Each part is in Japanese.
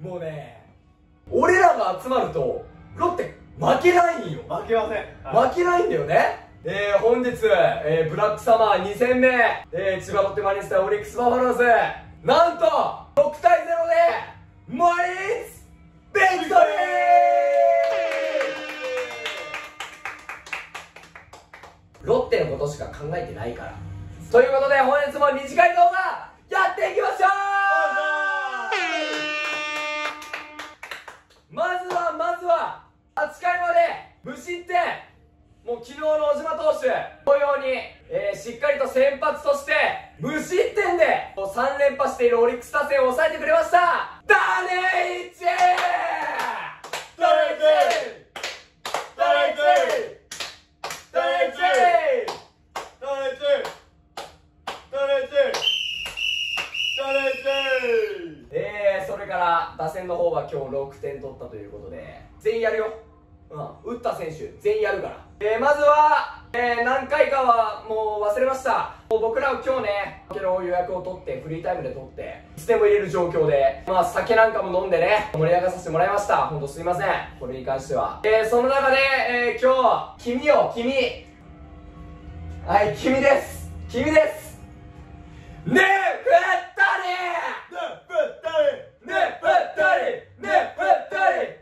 もうね俺らが集まるとロッテ負けないんよ。負けません。負けないんだよねえー、本日、えー、ブラックサマー2戦目、えー、千葉ロッテマリーンズ対オリックスバファローズなんと6対0でマリーンズビクトリー。ロッテのことしか考えてないから。ということで本日も短い動画やっていきましょう。まずはまずは8回まで無失点。もう昨日の小島投手同様に、えー、しっかりと先発として無失点で3連覇しているオリックス打線を抑えてくれました。ダネイチダネイチダネイチダネイチ誰チ誰チ誰チえー、それから打線の方は今日6点取ったということで全員やるようん、打った選手全員やるから、えー、まずは、えー、何回かはもう忘れました。もう僕らは今日ね酒の予約を取ってフリータイムで取っていつでも入れる状況でまあ酒なんかも飲んでね盛り上がらさせてもらいました。本当すいません。これに関しては。えー、その中で、えー、今日君よ君。はい君です。君です。ねえふったり。ねえふったり。ねえふったり。ねえふったり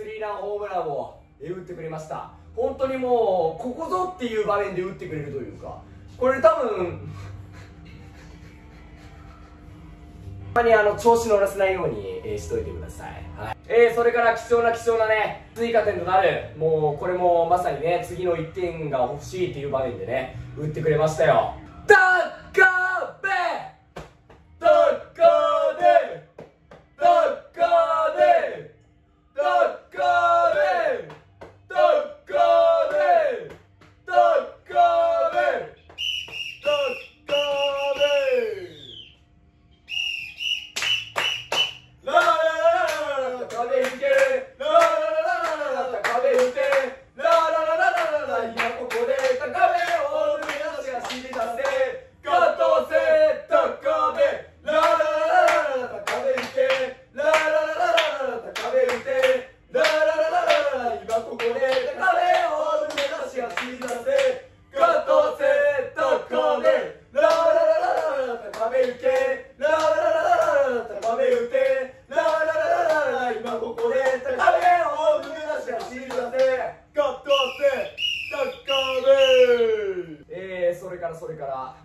スリーランホームランを打ってくれました。本当にもうここぞっていう場面で打ってくれるというか。これ多分 他にあの調子乗らせないように、えーしといてください、はい。えーそれから貴重な貴重なね追加点となるもうこれもまさにね次の1点が欲しいっていう場面でね打ってくれましたよ。それから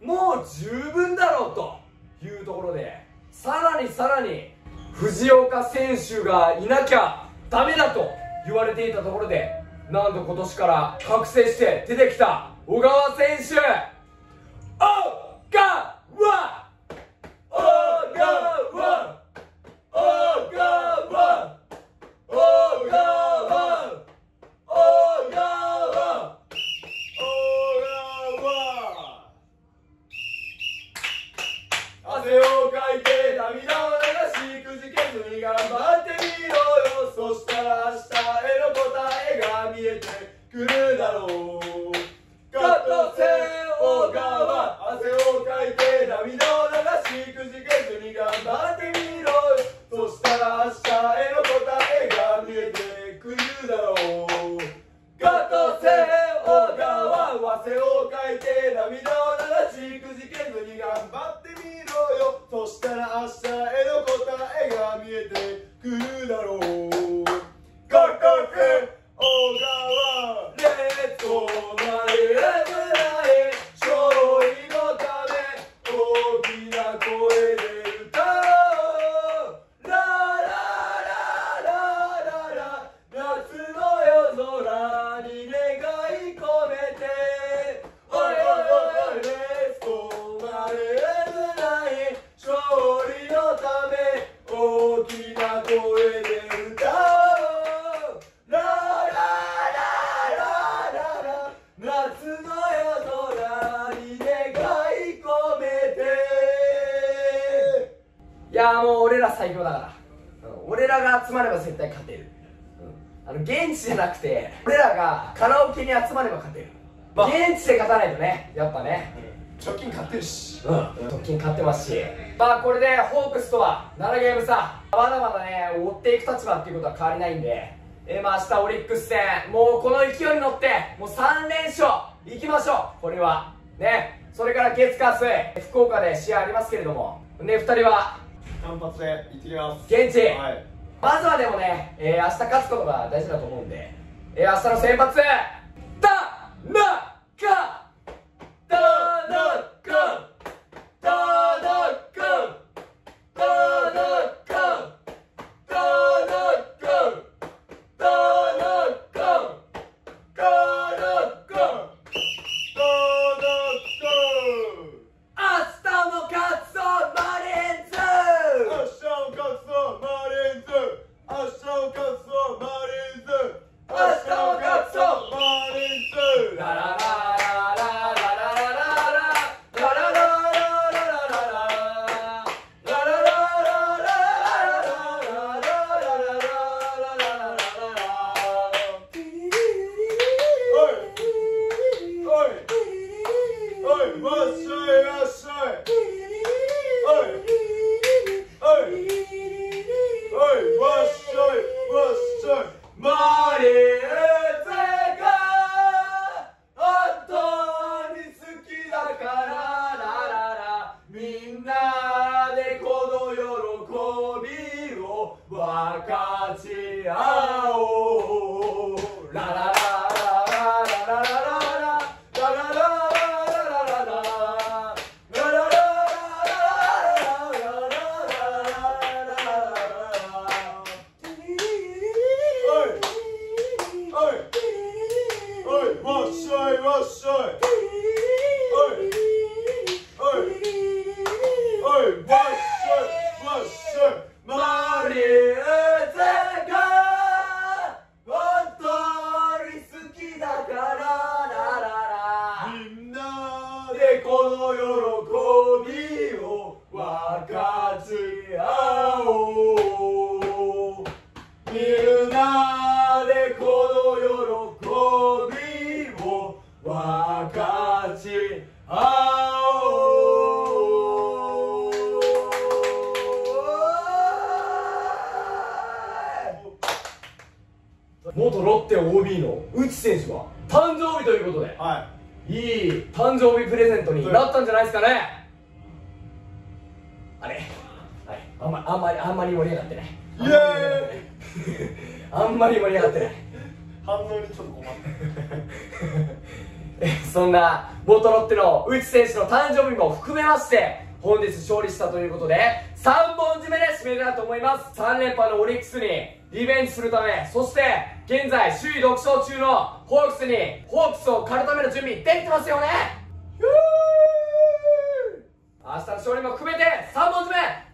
もう十分だろうというところでさらにさらに藤岡選手がいなきゃダメだと言われていたところでなんと今年から覚醒して出てきた小川選手。やもう俺ら最強だから、うん、俺らが集まれば絶対勝てる、うん、あの現地じゃなくて俺らがカラオケに集まれば勝てる、まあ、現地で勝たないとね。やっぱね、貯金買ってるし、うん、貯金買ってますし、まあこれでホークスとは7ゲーム差、まだまだね、追っていく立場っていうことは変わりないんで、えー、まあ明日オリックス戦、もうこの勢いに乗って、もう3連勝、いきましょう、これは。ね、それから月火水、福岡で試合ありますけれども、ね、2人は単発で行ってきます。現地、はい、まずはでもね、えー、明日勝つことが大事だと思うんで、えー、明日の先発だなか元ロッテ OB の内選手は誕生日ということで、はい、いい誕生日プレゼントになったんじゃないですかね。あれ、はい、あんまあんまりあんまり盛り上がってない。イエーイ。あんまり盛り上がってない。反応にちょっと困って そんな元ロッテの内選手の誕生日も含めまして本日勝利したということで3本締めで締めたいと思います。3連覇のオリックスにリベンジするためそして現在首位独勝中のホークスにホークスを狩るための準備できてますよね?明日の勝利も含めて3本締め!